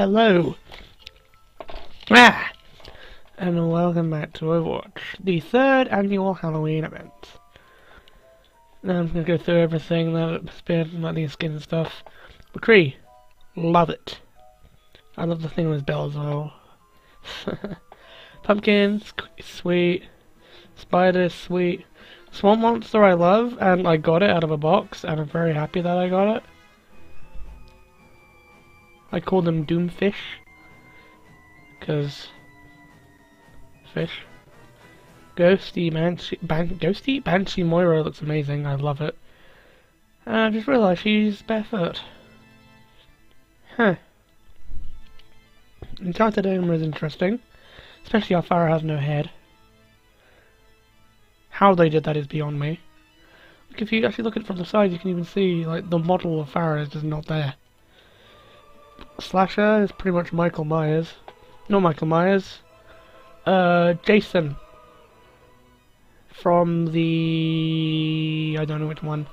Hello. Ah! And welcome back to Overwatch, the third annual Halloween event. Now I'm gonna go through everything that's been, like these skins and stuff. McCree, love it. I love the thing with Bell as well. Pumpkin, sweet. Spider, sweet. Swamp Monster I love, and I got it out of a box, and I'm very happy that I got it. I call them Doomfish. Because... Fish. Ghosty Banshee... Ban Ghosty? Banshee Moira looks amazing, I love it. And I just realised she's barefoot. Huh. Enchanted Dome is interesting. Especially how Pharah has no head. How they did that is beyond me. Like if you actually look at it from the side, you can even see like the model of Pharah is just not there. Slasher is pretty much Michael Myers. Not Michael Myers. Uh, Jason. From the... I don't know which one.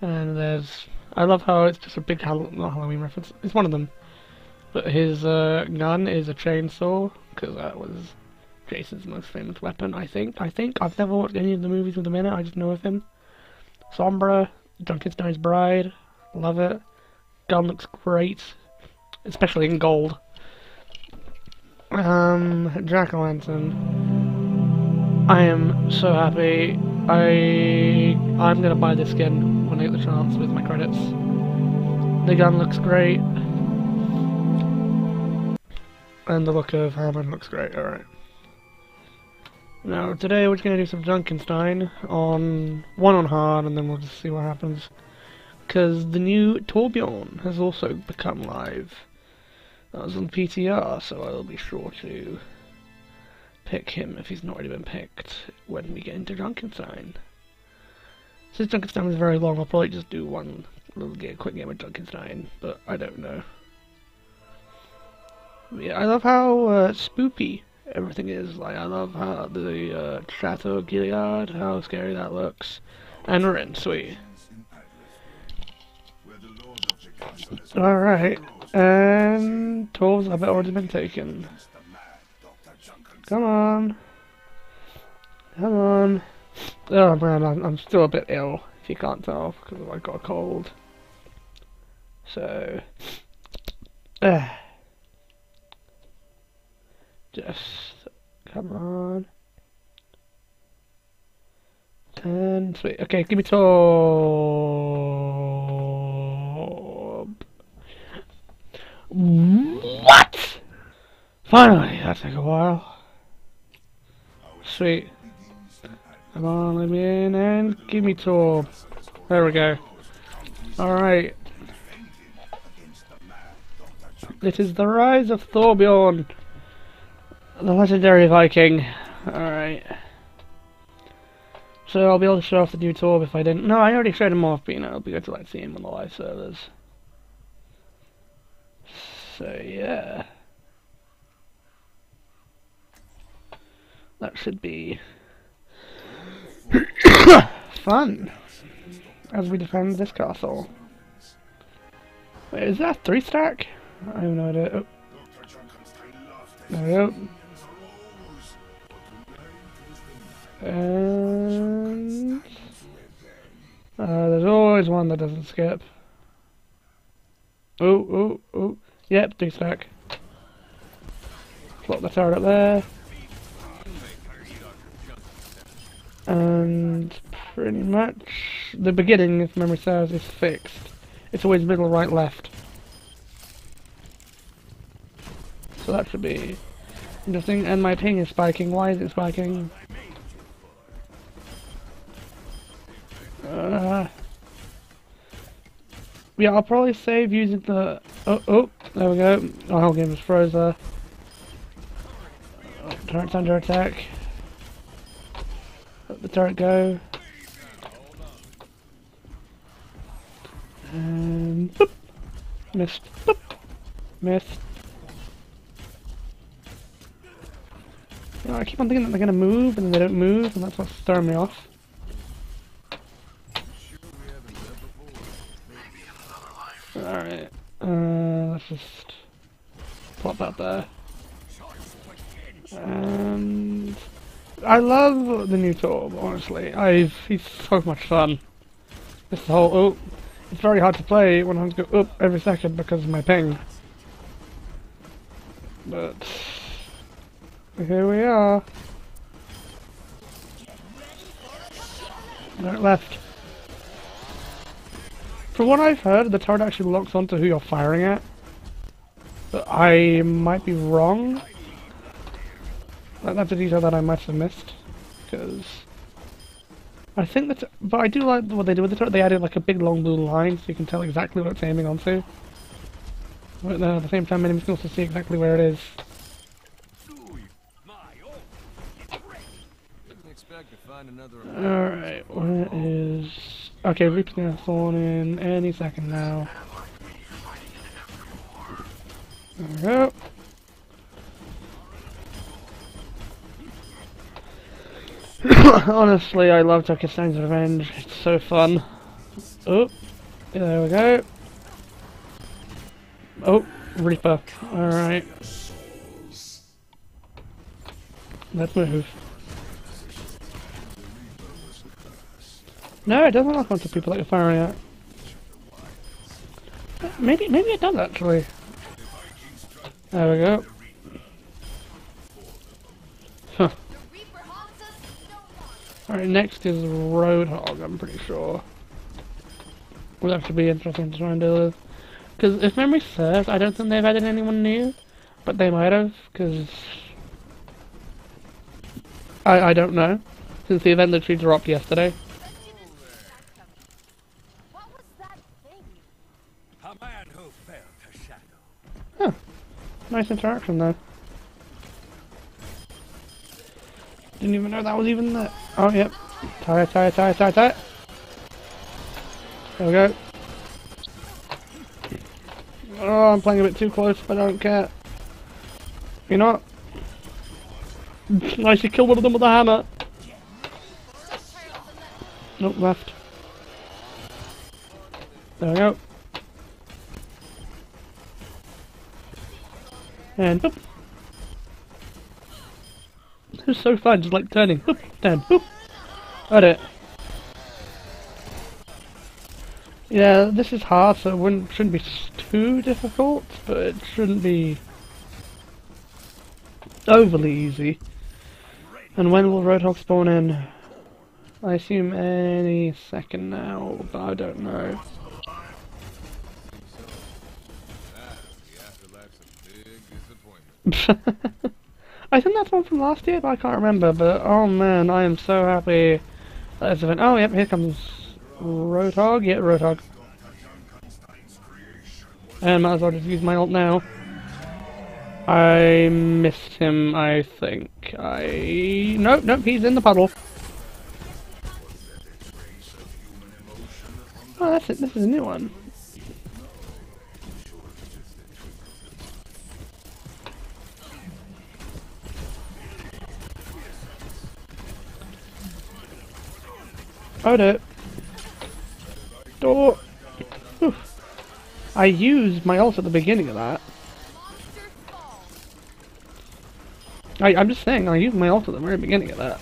And there's... I love how it's just a big Hall not Halloween reference. It's one of them. But his uh, gun is a chainsaw, because that was Jason's most famous weapon, I think. I think. I've never watched any of the movies with him in it, I just know of him. Sombra, Junkenstein's Bride, love it. Gun looks great, especially in gold. Um, Jack-O-Lantern. I am so happy. I I'm gonna buy this skin when I get the chance with my credits. The gun looks great. And the look of Hammond looks great, alright. Now, today we're to do some Junkenstein on one on hard, and then we'll just see what happens. Because the new Torbjorn has also become live. That was on PTR, so I'll be sure to pick him if he's not already been picked when we get into Junkenstein. Since Junkenstein is very long, I'll probably just do one little game, quick game of Junkenstein, but I don't know. Yeah, I love how uh, spoopy everything is. Like, I love how the uh, Chateau Guillard, how scary that looks. And Rin, sweet. Alright, and tools have already been taken. Come on. Come on. Oh man, I'm, I'm still a bit ill, if you can't tell, because I got a cold. So, uh, just come on. And sweet. Okay, give me top. What? Finally, that took a while. Oh, sweet. Come on, let me in and give me Torb. There we go. Alright. It is the rise of Torbjorn. The legendary Viking. Alright. So I'll be able to show off the new Torb if I didn't. No, I already showed him off, but you know, it'll be good to like see him on the live servers. So yeah. That should be fun as we defend this castle. Wait, is that three stack? I have no idea. Oh. There we go. And uh, there's always one that doesn't skip. Oh, oh, oh. Yep, do stack. Plot the turret up there. And pretty much the beginning, if memory serves, is fixed. It's always middle, right, left. So that should be interesting. And my ping is spiking. Why is it spiking? Uh, yeah, I'll probably save using the... Oh, oh, there we go. My whole game is froze there. Oh, turret's under attack. Let the turret go. And... Boop. Missed. Boop. Missed. You know, I keep on thinking that they're gonna move, and they don't move, and that's what's throwing me off. Alright, uh, let's just... plop that there. And I love the new Torb, honestly. I've he's so much fun. This whole oh it's very hard to play when I have to go up every second because of my ping. But here we are. Right left. From what I've heard, the turret actually locks onto who you're firing at. But I might be wrong. That's a detail that I might have missed. Because... I think that... But I do like what they did with the turret. They added like a big long blue line so you can tell exactly what it's aiming onto. But at the same time, enemies can also see exactly where it is. Alright, where is... Okay, Reaper's gonna spawn in any second now. Honestly, I love Junkenstein's Revenge. It's so fun. Oh, there we go. Oh, Reaper. Alright. Let's move. No, it doesn't lock onto people that you're firing at. Maybe, maybe it does actually. There we go. Huh. Alright, next is Roadhog, I'm pretty sure. Would actually be interesting to try and deal with. Because if memory serves, I don't think they've added anyone new. But they might have, because... I, I don't know. Since the event literally dropped yesterday. Nice interaction though. Didn't even know that was even there. Oh, yep. Tie, tie, tie, tie, tie. There we go. Oh, I'm playing a bit too close, but I don't care. You know what? Nice, you killed one of them with a hammer. Nope, left. There we go. And boop. It was so fun, just like turning. Boop, down, boop. Got it. Yeah, this is hard, so it wouldn't, shouldn't be too difficult, but it shouldn't be overly easy. And when will Roadhog spawn in? I assume any second now, but I don't know. I think that's one from last year, but I can't remember. But oh man, I am so happy. That's event. Oh yep, here comes Roadhog. Yeah, Roadhog. And might as well just use my ult now. I missed him, I think. I... Nope, nope, he's in the puddle. Oh, that's it. This is a new one. Hold it. Oh. Door. I used my ult at the beginning of that. I, I'm just saying, I used my ult at the very beginning of that.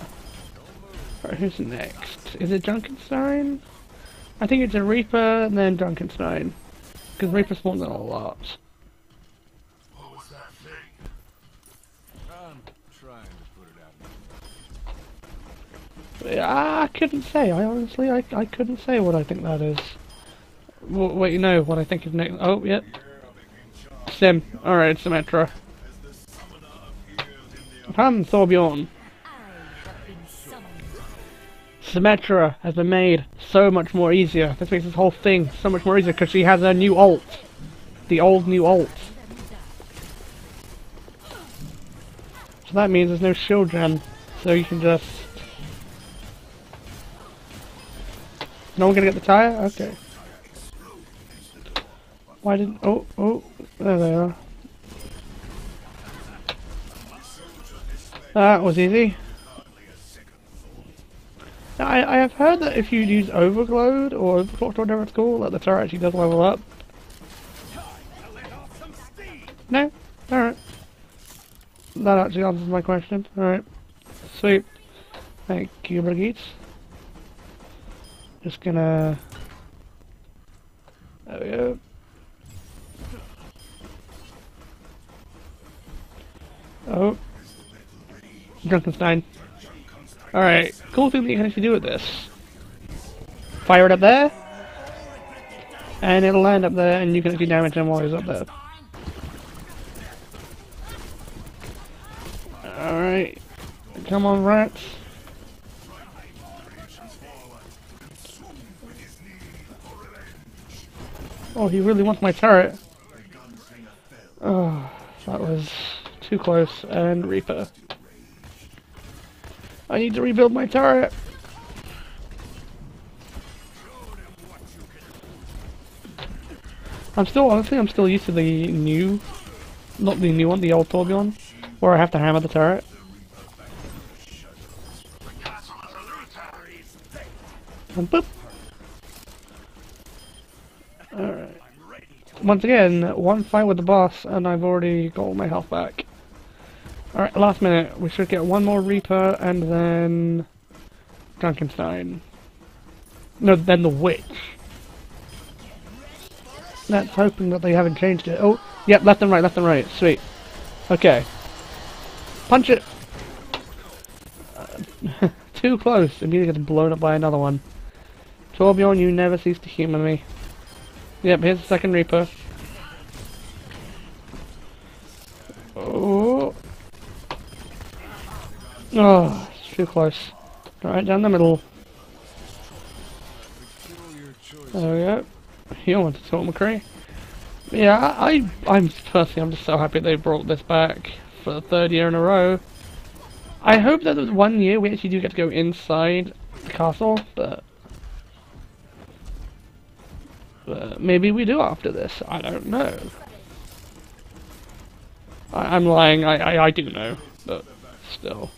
Alright, who's next? Is it Junkenstein? I think it's a Reaper and then Junkenstein. Because Reaper spawns in a lot. I couldn't say. I honestly, I, I couldn't say what I think that is. W wait, you know what I think is next. Oh, yep. Sim. Alright, Symmetra. Han Thorbjorn. Symmetra has been made so much more easier. This makes this whole thing so much more easier because she has a new ult. The old new ult. So that means there's no shield gen. So you can just No one gonna get the tire? Okay. Why didn't... Oh, oh, there they are. That was easy. Now, I, I have heard that if you use Overglowed or Overclocked or whatever it's called, that the turret actually does level up. No? Alright. That actually answers my question. Alright. Sweet. Thank you, Brigitte. Just gonna... There we go. Oh. Drunkenstein. Alright, cool thing that you can actually do with this. Fire it up there. And it'll land up there and you can actually damage him while he's up there. Alright. Come on, rats. Oh, he really wants my turret. Oh, that was too close. And Reaper. I need to rebuild my turret. I'm still, honestly, I'm still used to the new, not the new one, the old Torbjorn, where I have to hammer the turret. And boop. Once again, one fight with the boss, and I've already got all my health back. Alright, last minute. We should get one more Reaper, and then... Frankenstein. No, then the Witch. That's hoping that they haven't changed it. Oh, yep, left and right, left and right. Sweet. Okay. Punch it! Too close. Immediately gets blown up by another one. Torbjorn, you never cease to humour me. Yep, here's the second Reaper. Oh. Oh, it's too close. Right down the middle. There we go. You want to talk, McCree? Yeah, I, I'm personally, I'm just so happy they brought this back for the third year in a row. I hope that one year we actually do get to go inside the castle, but maybe we do after this. I don't know. I, am lying. I, I I do know, but still.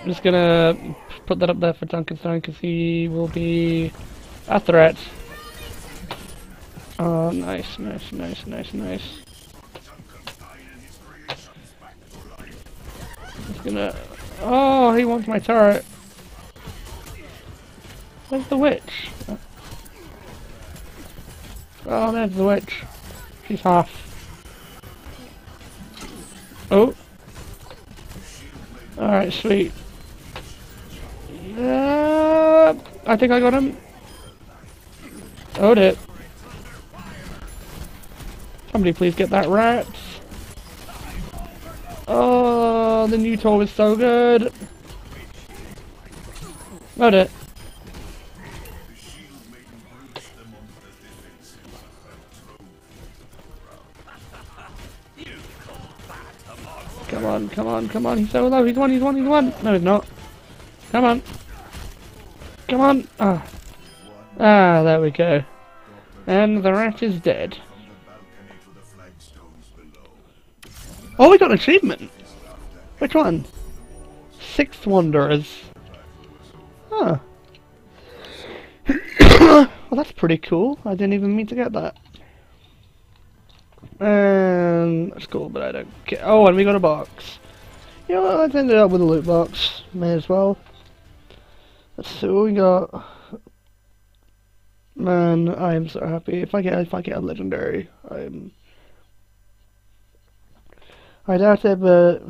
I'm just gonna put that up there for Junkenstein because he will be a threat. Oh, nice, nice, nice, nice, nice. Just gonna. Oh, he wants my turret. Where's the witch? Oh, there's the witch. She's half. Oh. Alright, sweet. Uh, I think I got him. Owed it. Somebody please get that rat. Oh, the new tool is so good. Owed it. Come on, come on, come on, he's so low, he's one, he's one, he's one! No, he's not. Come on. Come on! Ah. Ah, there we go. And the rat is dead. Oh, we got an achievement! Which one? Sixth Wanderers. Huh. well, that's pretty cool. I didn't even mean to get that. And that's cool, but I don't care. Oh, and we got a box. You know what, let's end it up with a loot box. May as well. Let's see what we got. Man, I am so happy. If I get if I get a legendary, I'm I doubt it, but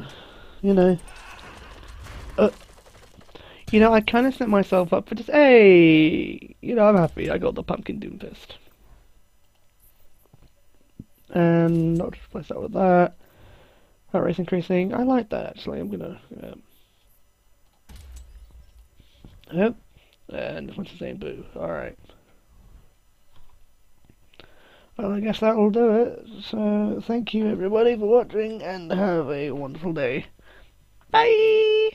you know. Uh, you know, I kind of set myself up for just, hey, you know, I'm happy. I got the pumpkin doomfist. And I'll just replace that with that. Heart rate increasing. I like that actually. I'm gonna. Um, yep. And this one's the same boo. Alright. Well, I guess that will do it. So, thank you everybody for watching and have a wonderful day. Bye!